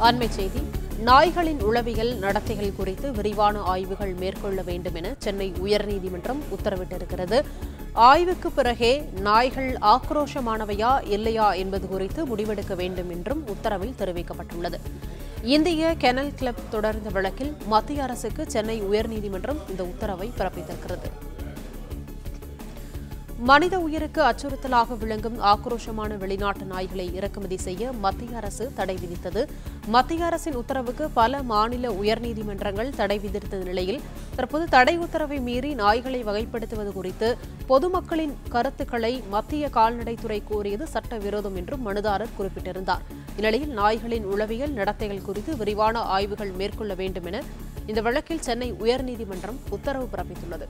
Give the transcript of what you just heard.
அண்மை செய்தி நாய்களின் உளவியல் நடத்தைகள் குறித்து விரிவான ஆய்வுகள் மேற்கொள்ள வேண்டும் என சென்னை உயர்நீதிமன்றம் உத்தரவிட்டிருக்கிறது. ஆய்வுக்கு பிறகே நாய்கள் ஆக்ரோஷமானவையா இல்லையா என்பது குறித்து முடிவெடுக்க வேண்டும் என்றும் உத்தரவில் தெரிவிக்கப்பட்டுள்ளது. இந்திய கெனல் கிளப் தொடர்ந்த வழக்கில் மத்திய அரசுக்கு சென்னை உயர்நீதிமன்றம் இந்த உத்தரவை பிறப்பித்திருக்கிறது. மனித உயிருக்கு அச்சுறுத்தலாக விளங்கும் ஆக்ரோஷமான வெளிநாட்டு நாய்களை இறக்குமதி செய்ய மத்திய அரசு தடை விதித்தது. மத்திய அரசின் உத்தரவுக்கு பல மாநில உயர்நீதிமன்றங்கள் தடை விதித்த நிலையில் தற்போது தடை உத்தரவை மீறி நாய்களை வகைப்படுத்துவது குறித்து பொதுமக்களின் கருத்துக்களை மத்திய கால்நடைத்துறை கோரியது சட்டவிரோதம் என்றும் மனுதாரர் குறிப்பிட்டிருந்தார். இந்நிலையில் நாய்களின் உளவியல் நடத்தைகள் குறித்து விரிவான ஆய்வுகள் மேற்கொள்ள வேண்டும் என இந்த வழக்கில் சென்னை உயர்நீதிமன்றம் உத்தரவு பிறப்பித்துள்ளது.